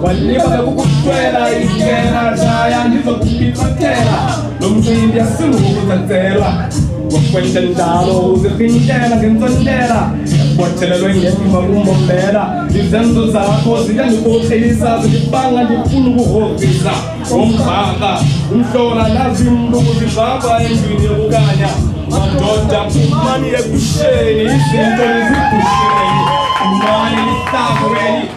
kwaliba bekukushwela indlela shaya ndizokupipatela lo mcimbi asingokuzenzela ngokwenje njalo uzirhintela ngentsontela bothelelwe ngemva kumbombela izenzo zakho ziyandikokrisa zilibanga ndifuna ukugrogrisa omvaka umhlola nazi mntu kuzivava endwini yokukanya madoda umani ekusheni izinto nizigusheni umani lihlazo eli